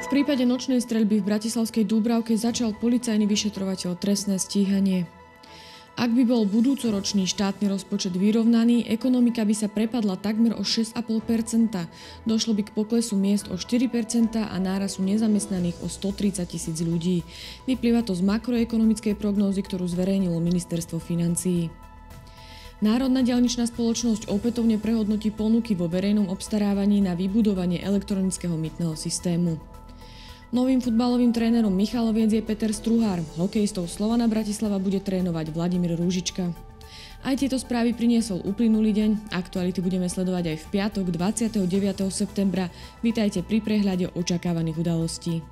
V prípade nočnej streľby v Bratislavskej Dúbravke začal policajný vyšetrovateľ trestné stíhanie. Ak by bol budúcoročný štátny rozpočet vyrovnaný, ekonomika by sa prepadla takmer o 6,5% Došlo by k poklesu miest o 4% a nárasu nezamestnaných o 130 tisíc ľudí. Vyplýva to z makroekonomickej prognózy, ktorú zverejnilo ministerstvo financií. Národná diaľničná spoločnosť opätovne prehodnotí ponuky vo verejnom obstarávaní na vybudovanie elektronického mytného systému. Novým futbalovým trénerom Michaloviec je Peter Struhár. Hokejistov Slovana Bratislava bude trénovať Vladimír Rúžička. Aj tieto správy priniesol uplynulý deň. Aktuality budeme sledovať aj v piatok 29. septembra. Vítajte pri prehľade očakávaných udalostí.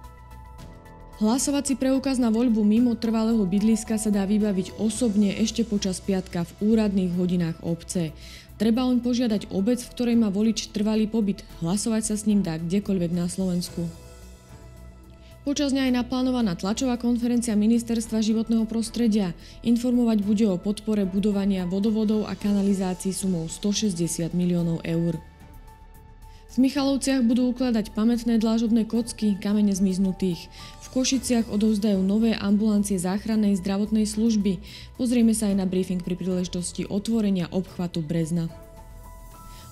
Hlasovací preukaz na voľbu mimo trvalého bydliska sa dá vybaviť osobne ešte počas piatka v úradných hodinách obce. Treba len požiadať obec, v ktorej má volič trvalý pobyt. Hlasovať sa s ním dá kdekoľvek na Slovensku. Počas dňa je naplánovaná tlačová konferencia Ministerstva životného prostredia. Informovať bude o podpore budovania vodovodov a kanalizácií sumou 160 miliónov eur. Michalovciach budú ukladať pamätné dlážobné kocky, kamene zmiznutých. V Košiciach odovzdajú nové ambulancie záchrannej zdravotnej služby. Pozrieme sa aj na briefing pri príležitosti otvorenia obchvatu Brezna.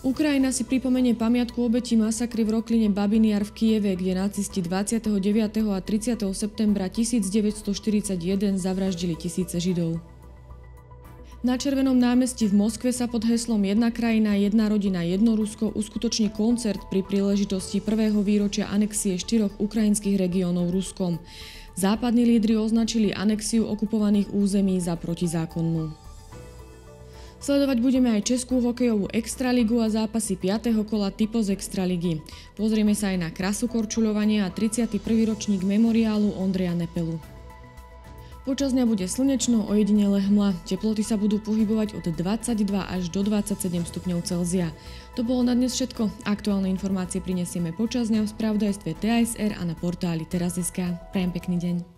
Ukrajina si pripomenie pamiatku obetí masakry v Rokline Babiniar v Kieve, kde nacisti 29. a 30. septembra 1941 zavraždili tisíce Židov. Na Červenom námestí v Moskve sa pod heslom Jedna krajina, jedna rodina, jedno Rusko uskutoční koncert pri príležitosti prvého výročia anexie štyroch ukrajinských regiónov Ruskom. Západní lídry označili anexiu okupovaných území za protizákonnú. Sledovať budeme aj Českú hokejovú extraligu a zápasy 5. kola typo z extraligy. Pozrieme sa aj na krasu korčuľovania a 31. ročník memoriálu Ondreja Nepelu. Počas dňa bude slnečno, ojedinele hmla. Teploty sa budú pohybovať od 22 až do 27 stupňov Celzia. To bolo na dnes všetko. Aktuálne informácie prinesieme počas dňa v spravodajstve TASR a na portáli teraz.sk. Prajem pekný deň.